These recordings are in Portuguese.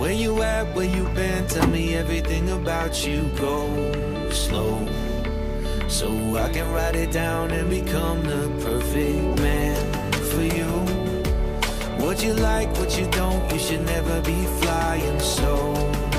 where you at? Where you been? Tell me everything about you. Go slow, so I can write it down and become the perfect man for you. What you like, what you don't, you should never be flying solo.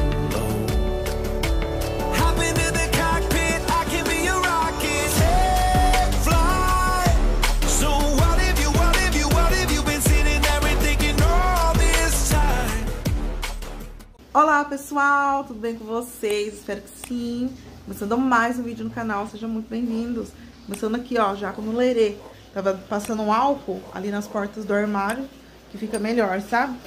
Olá pessoal, tudo bem com vocês? Espero que sim. Começando mais um vídeo no canal, sejam muito bem-vindos. Começando aqui, ó, já como lerê. Tava passando um álcool ali nas portas do armário, que fica melhor, sabe?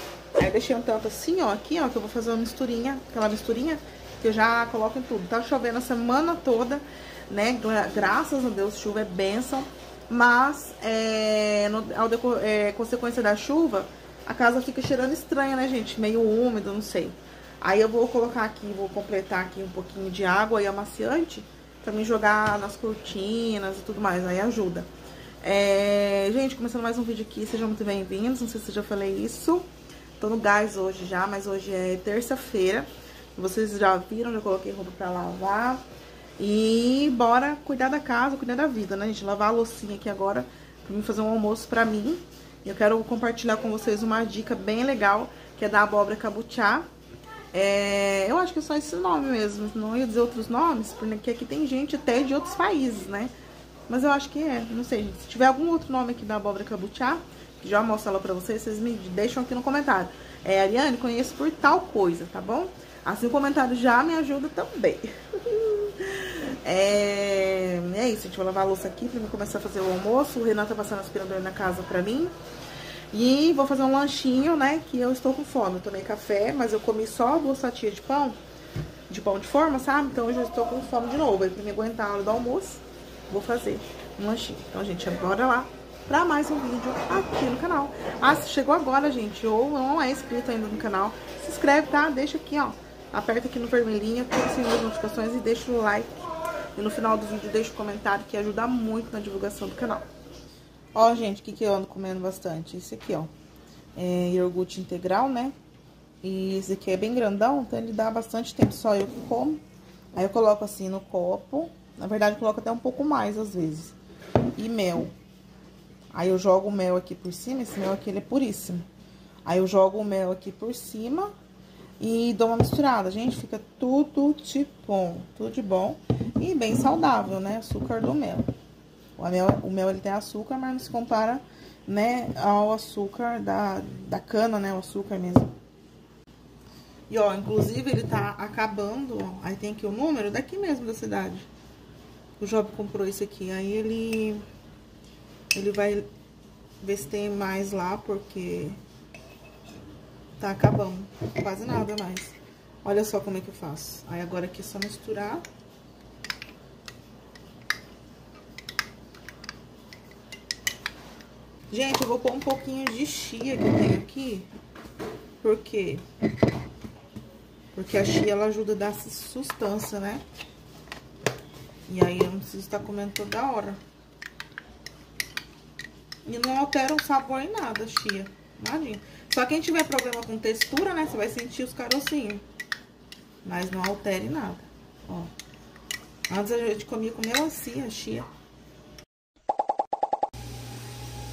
Aí deixei um tanto assim, ó, aqui, ó, que eu vou fazer uma misturinha, aquela misturinha que eu já coloco em tudo. Tá chovendo a semana toda, né? Gra graças a Deus, chuva é bênção. Mas, é, no, ao é, consequência da chuva, a casa fica cheirando estranha, né, gente? Meio úmido, não sei. Aí eu vou colocar aqui, vou completar aqui um pouquinho de água e amaciante pra me jogar nas cortinas e tudo mais, aí ajuda. É, gente, começando mais um vídeo aqui, sejam muito bem-vindos, não sei se eu já falei isso. Tô no gás hoje já, mas hoje é terça-feira. Vocês já viram, já coloquei roupa pra lavar. E bora cuidar da casa, cuidar da vida, né, gente? Lavar a loucinha aqui agora pra mim fazer um almoço pra mim. Eu quero compartilhar com vocês uma dica bem legal, que é da abóbora cabuchá. É, eu acho que é só esse nome mesmo, não ia dizer outros nomes, porque aqui tem gente até de outros países, né? Mas eu acho que é, não sei, gente. Se tiver algum outro nome aqui da abóbora cabuchá, que já mostro ela pra vocês, vocês me deixam aqui no comentário. É, Ariane, conheço por tal coisa, tá bom? Assim o comentário já me ajuda também. é, é isso, gente vai lavar a louça aqui pra começar a fazer o almoço. O Renan tá passando aspirador na casa pra mim. E vou fazer um lanchinho, né, que eu estou com fome. Eu tomei café, mas eu comi só duas fatias de pão, de pão de forma, sabe? Então eu já estou com fome de novo. Aí pra me aguentar a hora do almoço, vou fazer um lanchinho. Então, gente, bora lá pra mais um vídeo aqui no canal. Ah, se chegou agora, gente, ou não é inscrito ainda no canal, se inscreve, tá? Deixa aqui, ó. Aperta aqui no vermelhinho, em as notificações e deixa o like. E no final do vídeo deixa o comentário que ajuda muito na divulgação do canal. Ó, gente, o que, que eu ando comendo bastante? Esse aqui, ó. É iogurte integral, né? E esse aqui é bem grandão, então ele dá bastante tempo só eu que como. Aí eu coloco assim no copo. Na verdade, coloco até um pouco mais, às vezes. E mel. Aí eu jogo o mel aqui por cima. Esse mel aqui, ele é puríssimo. Aí eu jogo o mel aqui por cima e dou uma misturada. Gente, fica tudo de bom. Tudo de bom. E bem saudável, né? Açúcar do mel. O mel, o mel ele tem açúcar, mas não se compara, né, ao açúcar da, da cana, né, o açúcar mesmo. E, ó, inclusive ele tá acabando, ó, aí tem aqui o número daqui mesmo da cidade. O Job comprou isso aqui, aí ele, ele vai ver se tem mais lá, porque tá acabando, quase nada mais. Olha só como é que eu faço. Aí agora aqui é só misturar. Gente, eu vou pôr um pouquinho de chia que eu tenho aqui. Por quê? Porque a chia, ela ajuda a dar sustância, né? E aí, eu não preciso estar comendo toda hora. E não altera o sabor em nada, chia. Imagina. Só quem tiver problema com textura, né? Você vai sentir os carocinhos. Mas não altere nada. Ó. Antes a gente comia com melancia, chia.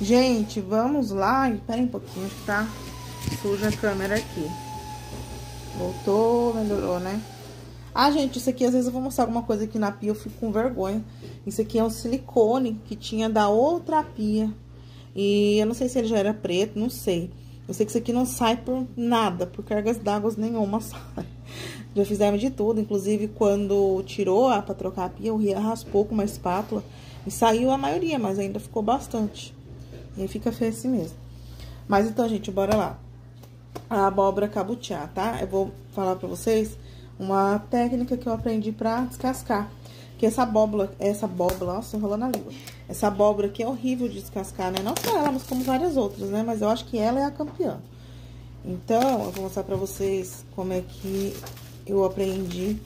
Gente, vamos lá. Espera um pouquinho que tá suja a câmera aqui. Voltou, melhorou, né? Ah, gente, isso aqui, às vezes eu vou mostrar alguma coisa aqui na pia, eu fico com vergonha. Isso aqui é um silicone que tinha da outra pia. E eu não sei se ele já era preto, não sei. Eu sei que isso aqui não sai por nada, por cargas d'água nenhuma sai. Já fizemos de tudo, inclusive quando tirou a, pra trocar a pia, o Ria raspou com uma espátula. E saiu a maioria, mas ainda ficou bastante. E aí fica feio assim mesmo. Mas então, gente, bora lá. A abóbora cabuchá, tá? Eu vou falar pra vocês uma técnica que eu aprendi pra descascar. Que essa abóbora, essa abóbora, nossa, enrolando a língua. Essa abóbora aqui é horrível de descascar, né? Não só ela, mas como várias outras, né? Mas eu acho que ela é a campeã. Então, eu vou mostrar pra vocês como é que eu aprendi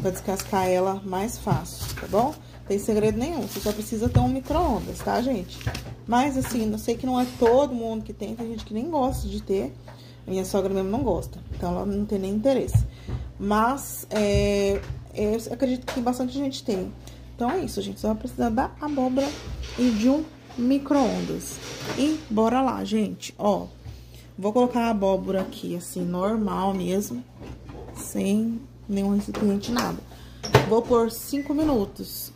pra descascar ela mais fácil, tá bom? Tem segredo nenhum, você só precisa ter um micro-ondas, tá, gente? Mas, assim, eu sei que não é todo mundo que tem, tem gente que nem gosta de ter. Minha sogra mesmo não gosta, então ela não tem nem interesse. Mas, é, eu acredito que bastante gente tem. Então, é isso, gente. Só vai precisar da abóbora e de um micro-ondas. E bora lá, gente. Ó, vou colocar a abóbora aqui, assim, normal mesmo. Sem nenhum recipiente, nada. Vou por 5 minutos.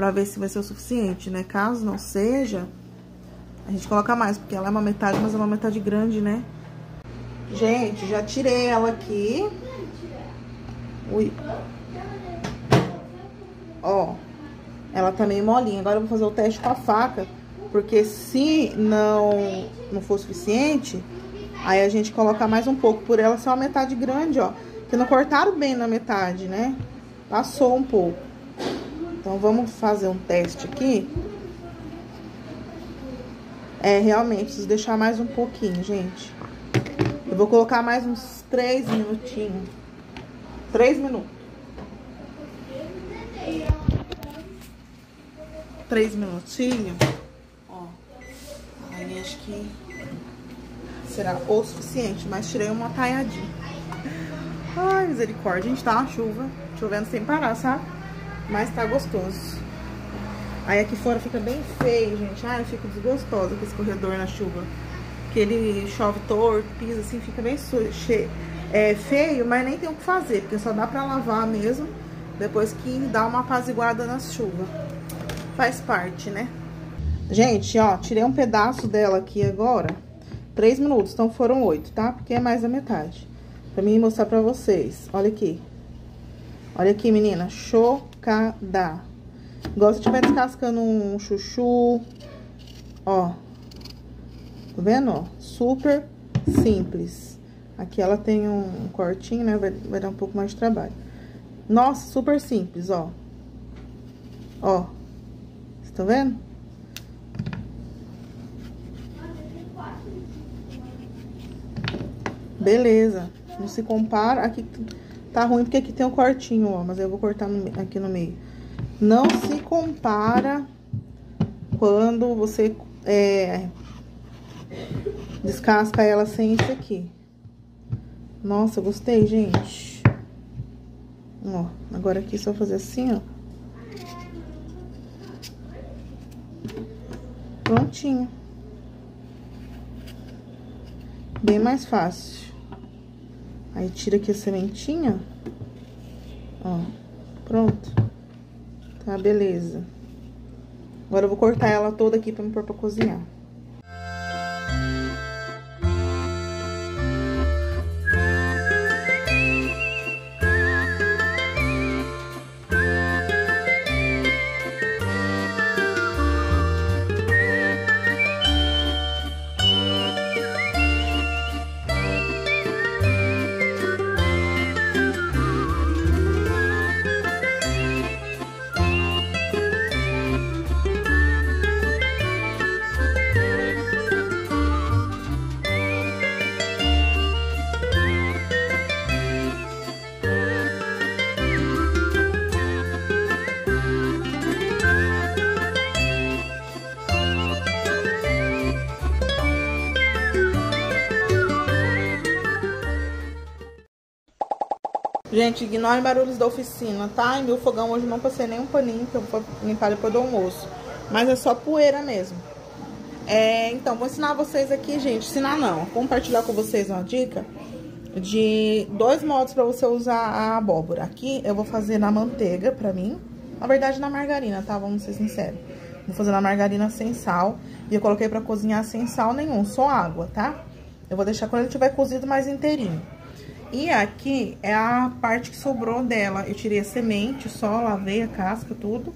Pra ver se vai ser o suficiente, né? Caso não seja, a gente coloca mais. Porque ela é uma metade, mas é uma metade grande, né? Gente, já tirei ela aqui. Ui. Ó, ela tá meio molinha. Agora eu vou fazer o teste com a faca, porque se não, não for suficiente, aí a gente coloca mais um pouco. Por ela ser uma metade grande, ó. Que não cortaram bem na metade, né? Passou um pouco. Então, vamos fazer um teste aqui. É, realmente, preciso deixar mais um pouquinho, gente. Eu vou colocar mais uns três minutinhos. Três minutos. Três minutinhos. Ó. Aí acho que será o suficiente. Mas tirei uma taiadinha. Ai, misericórdia. Gente tá na chuva. Chovendo sem parar, sabe? Mas tá gostoso. Aí aqui fora fica bem feio, gente. Ai, eu fico desgostosa com esse corredor na chuva. Que ele chove torto, pisa assim, fica bem cheio. É feio, mas nem tem o que fazer, porque só dá pra lavar mesmo depois que dá uma apaziguada na chuva. Faz parte, né? Gente, ó, tirei um pedaço dela aqui agora. Três minutos, então foram oito, tá? Porque é mais da metade. Pra mim mostrar pra vocês. Olha aqui. Olha aqui, menina. Chocada. Igual se estiver descascando um chuchu. Ó. Tá vendo, ó? Super simples. Aqui ela tem um cortinho, né? Vai, vai dar um pouco mais de trabalho. Nossa, super simples, ó. Ó. Vocês estão vendo? Beleza. Não se compara. Aqui tá ruim porque aqui tem um cortinho, ó. Mas eu vou cortar no, aqui no meio. Não se compara quando você é, descasca ela sem isso aqui. Nossa, gostei, gente. Ó, agora aqui só fazer assim, ó. Prontinho. Bem mais fácil. Aí, tira aqui a sementinha. Ó, pronto. Tá, beleza. Agora eu vou cortar ela toda aqui pra me pôr pra cozinhar. Gente, ignore barulhos da oficina, tá? E meu fogão hoje não passei nenhum paninho, que eu vou limpar depois do almoço. Mas é só poeira mesmo. É, então, vou ensinar vocês aqui, gente. Ensinar não, compartilhar com vocês uma dica de dois modos pra você usar a abóbora. Aqui eu vou fazer na manteiga, pra mim. Na verdade, na margarina, tá? Vamos ser sinceros. Vou fazer na margarina sem sal. E eu coloquei pra cozinhar sem sal nenhum, só água, tá? Eu vou deixar quando ele tiver cozido mais inteirinho. E aqui é a parte que sobrou dela. Eu tirei a semente só, lavei a casca, tudo.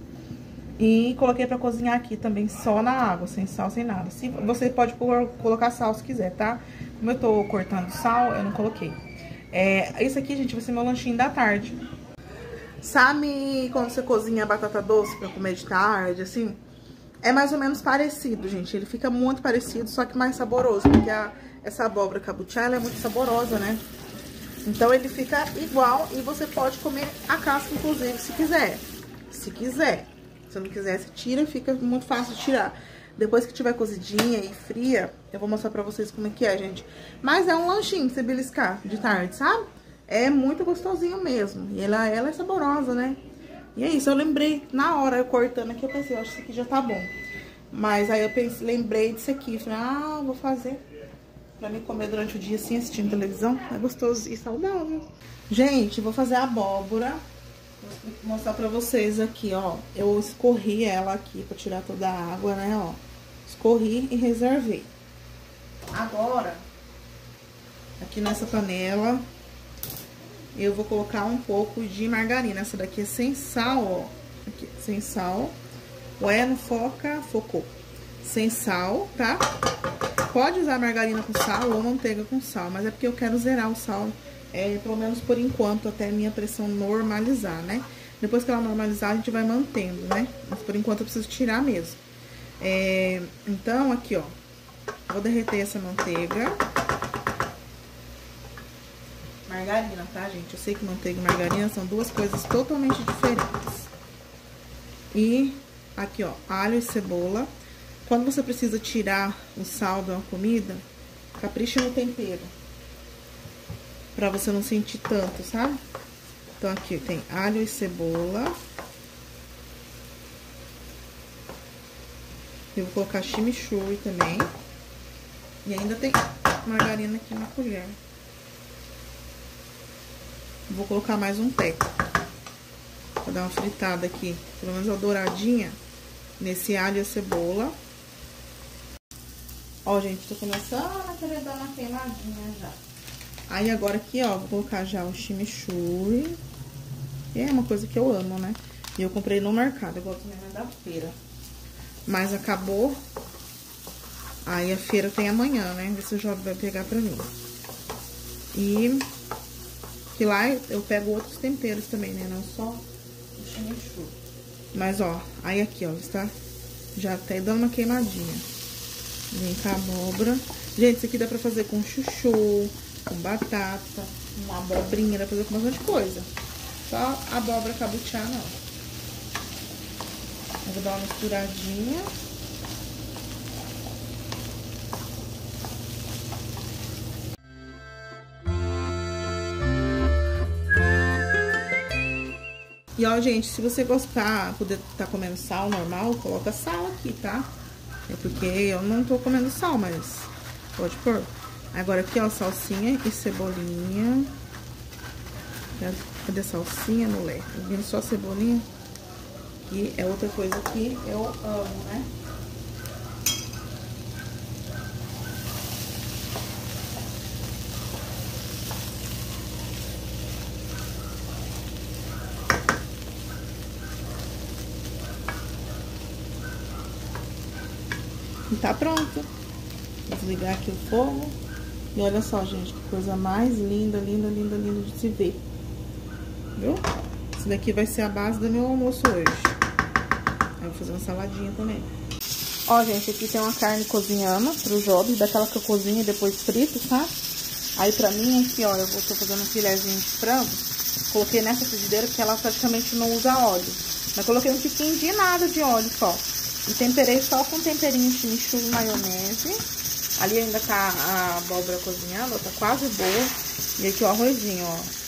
E coloquei pra cozinhar aqui também só na água, sem sal, sem nada. Se, você pode colocar sal se quiser, tá? Como eu tô cortando sal, eu não coloquei. É, isso aqui, gente, vai ser meu lanchinho da tarde. Sabe quando você cozinha batata doce pra comer de tarde, assim? É mais ou menos parecido, gente. Ele fica muito parecido, só que mais saboroso. Porque a, essa abóbora cabuchá, é muito saborosa, né? Então ele fica igual e você pode comer a casca, inclusive, se quiser. Se quiser. Se não quiser, você tira, fica muito fácil de tirar. Depois que tiver cozidinha e fria, eu vou mostrar pra vocês como é que é, gente. Mas é um lanchinho pra você beliscar de tarde, sabe? É muito gostosinho mesmo. E ela, ela é saborosa, né? E é isso, eu lembrei na hora, eu cortando aqui, eu pensei, eu acho que isso aqui já tá bom. Mas aí eu pensei, lembrei disso aqui, falei, ah, vou fazer pra mim comer durante o dia assim, assistindo televisão. É gostoso e saudável. Gente, vou fazer a abóbora. Vou mostrar pra vocês aqui, ó. Eu escorri ela aqui pra tirar toda a água, né, ó. Escorri e reservei. Agora, aqui nessa panela, eu vou colocar um pouco de margarina. Essa daqui é sem sal, ó. Aqui, sem sal. Ué, não foca, focou. Sem sal, tá? Pode usar margarina com sal ou manteiga com sal, mas é porque eu quero zerar o sal, é, pelo menos por enquanto, até a minha pressão normalizar, né? Depois que ela normalizar, a gente vai mantendo, né? Mas por enquanto eu preciso tirar mesmo. É, então, aqui, ó. Vou derreter essa manteiga margarina, tá, gente? Eu sei que manteiga e margarina são duas coisas totalmente diferentes. E aqui, ó, alho e cebola. Quando você precisa tirar o sal de uma comida, capricha no tempero. Pra você não sentir tanto, sabe? Então, aqui tem alho e cebola. Eu vou colocar chimichurri também. E ainda tem margarina aqui na colher. Vou colocar mais um teco. Vou dar uma fritada aqui, pelo menos uma douradinha, nesse alho e cebola. Ó, gente, tô começando a querer dar uma queimadinha já. Aí, agora aqui, ó, vou colocar já o chimichurri. É uma coisa que eu amo, né? E eu comprei no mercado, eu gosto mesmo da feira. Mas acabou. Aí a feira tem amanhã, né? Vê se o Job vai pegar pra mim. E que lá eu pego outros temperos também, né? Não só o chimichurri. Mas, ó, aí aqui, ó, está já até dando uma queimadinha. Vem com abóbora. Gente, isso aqui dá pra fazer com chuchu, com batata, uma abobrinha, dá pra fazer com bastante coisa. Só abóbora cabuchá, não. Eu vou dar uma misturadinha. E ó, gente, se você gostar, poder estar tá comendo sal normal, coloca sal aqui, tá? É porque eu não tô comendo sal, mas pode pôr. Agora aqui, ó, salsinha e cebolinha. Cadê salsinha, mulher? Vindo só cebolinha. Que é outra coisa que eu amo, né? E tá pronto. Desligar aqui o fogo. E olha só, gente, que coisa mais linda, linda, linda, linda de se ver. Viu? Isso daqui vai ser a base do meu almoço hoje. Aí vou fazer uma saladinha também. Ó, gente, aqui tem uma carne cozinhando pro Job, daquela que eu cozinho e depois frito, tá? Aí pra mim, aqui, ó, eu vou, tô fazendo um filézinho de frango. Coloquei nessa frigideira porque ela praticamente não usa óleo. Mas coloquei um tiquinho de nada de óleo só. E temperei só com temperinho chimichurri e maionese. Ali ainda tá a abóbora cozinhando, tá quase boa. E aqui o arrozinho, ó.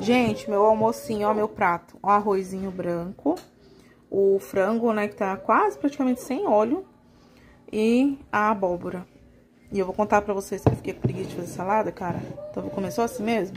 Gente, meu almocinho, ó, meu prato. O arrozinho branco. O frango, né, que tá quase praticamente sem óleo. E a abóbora. E eu vou contar pra vocês que eu fiquei com preguiça de fazer salada, cara. Então, só assim mesmo.